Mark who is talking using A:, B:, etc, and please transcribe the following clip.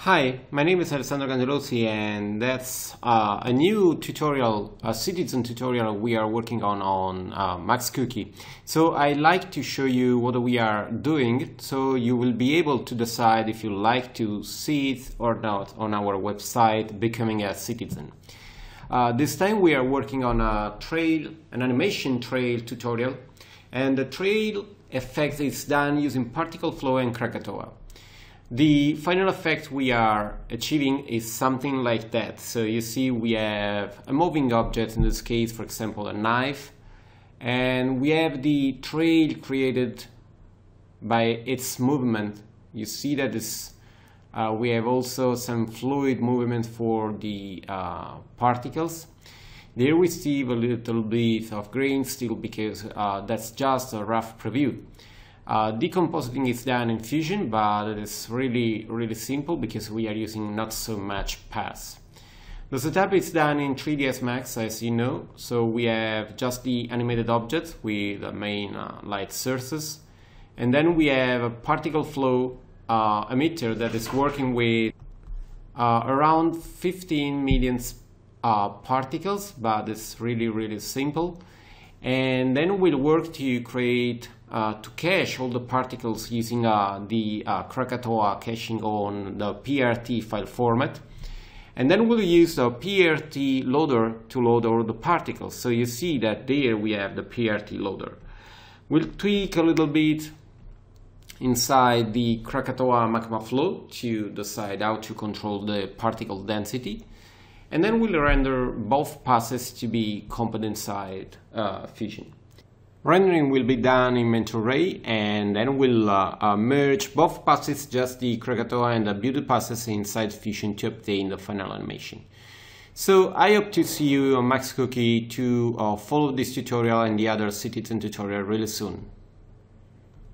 A: Hi, my name is Alessandro Cangelosi and that's uh, a new tutorial, a citizen tutorial we are working on on uh, Max Cookie. So I like to show you what we are doing so you will be able to decide if you like to see it or not on our website Becoming a Citizen. Uh, this time we are working on a trail, an animation trail tutorial and the trail effect is done using particle flow and Krakatoa. The final effect we are achieving is something like that. So you see we have a moving object, in this case, for example, a knife, and we have the trail created by its movement. You see that this, uh, we have also some fluid movement for the uh, particles. There we see a little bit of grain still because uh, that's just a rough preview. Uh, decompositing is done in Fusion, but it's really, really simple because we are using not so much paths. The setup is done in 3ds Max, as you know, so we have just the animated object with the main uh, light sources, and then we have a particle flow uh, emitter that is working with uh, around 15 million uh, particles, but it's really, really simple. And then we'll work to create uh, to cache all the particles using uh, the uh, Krakatoa caching on the PRT file format. And then we'll use the PRT loader to load all the particles. So you see that there we have the PRT loader. We'll tweak a little bit inside the Krakatoa magma flow to decide how to control the particle density. And then we'll render both passes to be component side uh, Fusion. Rendering will be done in Mental Ray and then we'll uh, uh, merge both passes, just the Krakatoa and the Build passes inside Fusion to obtain the final animation. So I hope to see you on Max Cookie to follow this tutorial and the other Citizen tutorial really soon.